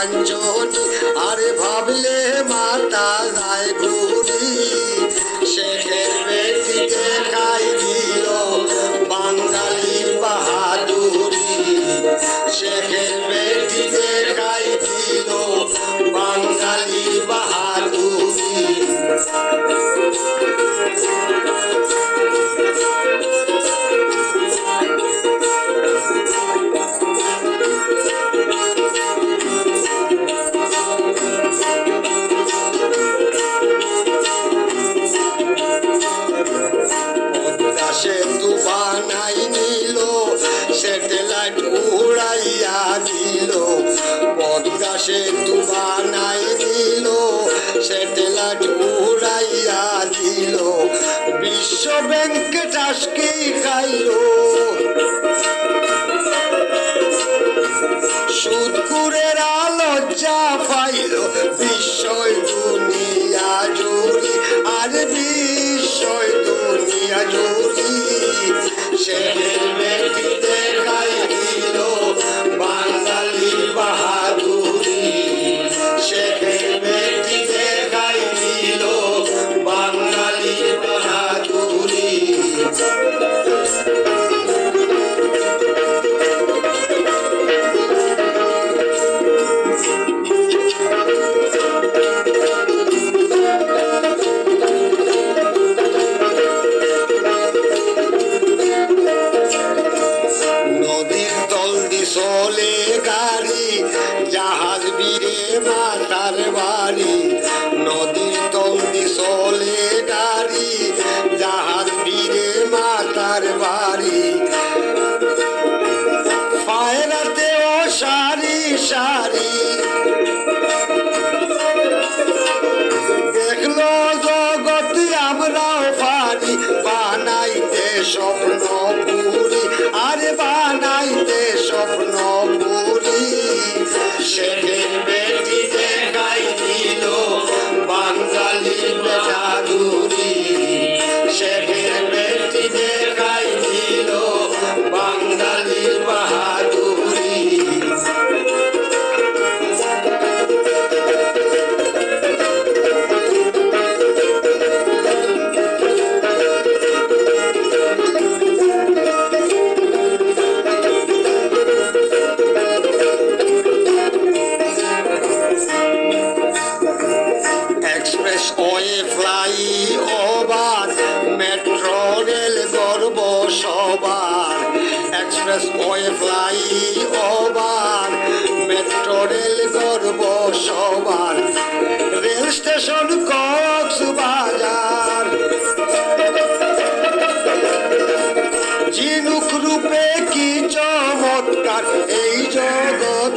anjo satellite উড়াইয়া দিল। পদ্মা সেতু বানাই দিল। স্যাটেলাইট উড়াইয়া দিল। বিশ্ব ব্যাংক টাসকি খাইলো? সুদকুরের লজ্জা পাইল। বিস্ময় দুনিয়া জুড়ি, আর বিস্ময় দুনিয়া জুড়ি। শেখের চলে গাড়ি, জাহাজ বীরে মাতার বাড়ি। নদীর তল দি চলে গাড়ি, জাহাজ বীরে মাতার বাড়ি। পায়রাতে ও সারি। সারি দেখল জগৎ আমরাও পারি বানাইতে স্বপ্ন পুরি। আরে বানাইতে স্বপ্ন পুরি শেখের way flyover metro rail গর্ব সবার। Expressway flyover metro rail গর্ব সবার। Rail station Cox's Bazar. ঝিনুক রূপে কি চমৎকার, এই জগতে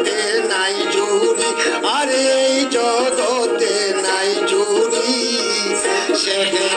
Shaggy.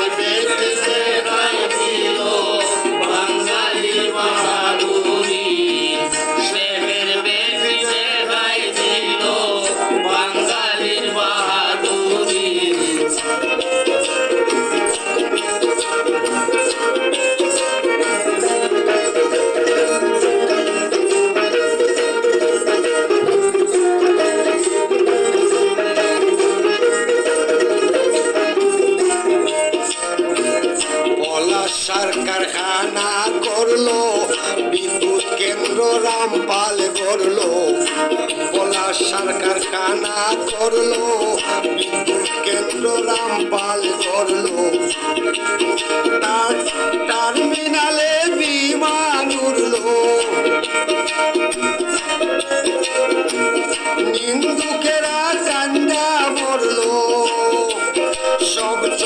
পলাশার কারখানা করল, বিদ্যুৎ কেন্দ্র রামপাল করল পলাশার কারখানা করল, বিদ্যুৎ কেন্দ্র রামপাল করল। টার্মিনালে বিমান উড়লো। সব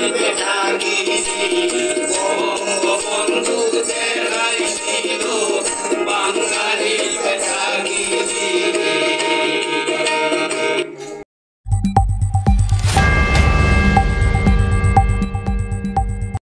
Thank you.